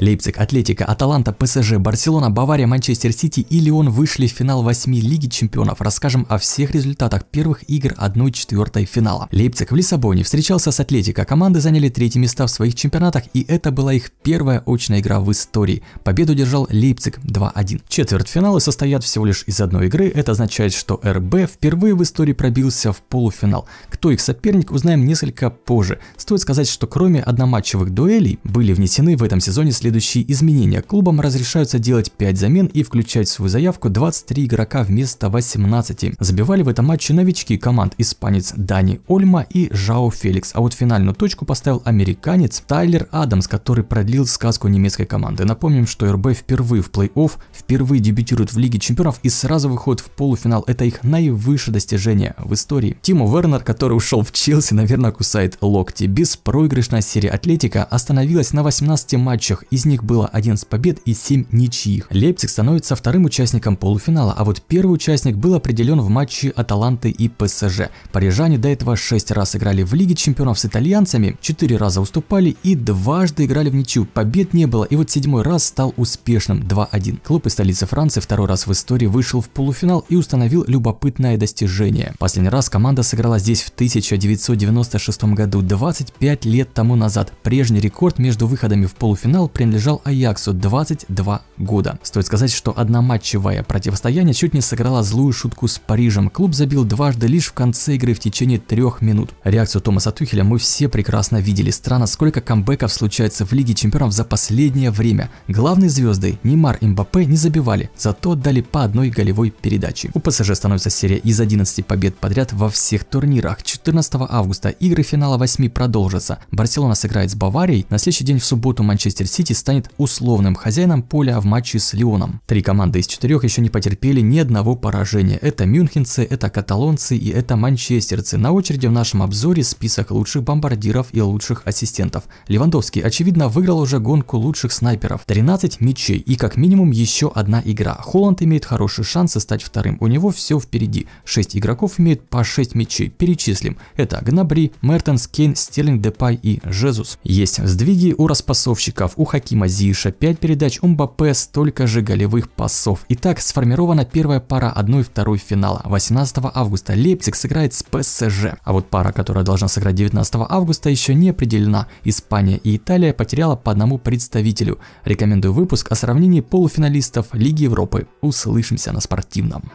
Лейпциг, Атлетика, Аталанта, ПСЖ, Барселона, Бавария, Манчестер Сити и Лион вышли в финал 8 Лиги Чемпионов. Расскажем о всех результатах первых игр 1-4 финала. Лейпциг в Лиссабоне встречался с Атлетика. Команды заняли третьи места в своих чемпионатах и это была их первая очная игра в истории. Победу держал Лейпциг 2-1. Четвертьфиналы состоят всего лишь из одной игры. Это означает, что РБ впервые в истории пробился в полуфинал. Кто их соперник, узнаем несколько позже. Стоит сказать, что кроме одноматчевых дуэлей были внесены в этом сезоне следующие изменения. Клубам разрешаются делать 5 замен и включать в свою заявку 23 игрока вместо 18. Забивали в этом матче новички команд испанец Дани Ольма и Жао Феликс, а вот финальную точку поставил американец Тайлер Адамс, который продлил сказку немецкой команды. Напомним, что РБ впервые в плей-офф, впервые дебютирует в Лиге Чемпионов и сразу выходит в полуфинал. Это их наивысшее достижение в истории. Тимо Вернер, который ушел в Челси, наверное, кусает локти. Беспроигрышная серия Атлетика остановилась на 18 матчах, из них было 11 побед и 7 ничьих. Лейпциг становится вторым участником полуфинала, а вот первый участник был определен в матче Аталанты и ПСЖ. Парижане до этого 6 раз играли в Лиге Чемпионов с итальянцами, 4 раза уступали и дважды играли в ничью. Побед не было, и вот седьмой раз стал успешным 2-1. Клуб из столицы Франции второй раз в истории вышел в полуфинал и установил любопытное достижение. Последний раз команда сыграла здесь в 1996 году, 25 лет тому назад. Прежний рекорд между выходами в полуфинал принадлежал Аяксу 22 года. Стоит сказать, что одноматчевое противостояние чуть не сыграло злую шутку с Парижем. Клуб забил дважды лишь в конце игры в течение трех минут. Реакцию Томаса Тухеля мы все прекрасно видели. Странно, сколько камбэков случается в Лиге Чемпионов за последнее время. Главные звезды Неймар и Мбаппе не забивали, зато отдали по одной голевой передаче. У ПСЖ становится серия из 11 побед подряд во всех турнирах. 14 августа игры финала 8 продолжатся. Барселона сыграет с Баварией, на следующий день в субботу Манчестер Сити станет условным хозяином поля в матче с Лионом. Три команды из четырех еще не потерпели ни одного поражения. Это мюнхенцы, это каталонцы и это манчестерцы. На очереди в нашем обзоре список лучших бомбардиров и лучших ассистентов. Левандовский, очевидно, выиграл уже гонку лучших снайперов. 13 мячей и как минимум еще одна игра. Холланд имеет хорошие шансы стать вторым. У него все впереди. 6 игроков имеют по 6 мячей. Перечислим. Это Гнабри, Мертенс, Кейн, Стерлинг, Депай и Жезус. Есть сдвиги у распасовщиков. У Хакима Зиша 5 передач, у Мбаппе столько же голевых пасов. Итак, сформирована первая пара 1-2 финала. 18 августа Лейпциг сыграет с ПСЖ. А вот пара, которая должна сыграть 19 августа, еще не определена. Испания и Италия потеряла по одному представителю. Рекомендую выпуск о сравнении полуфиналистов Лиги Европы. Услышимся на спортивном.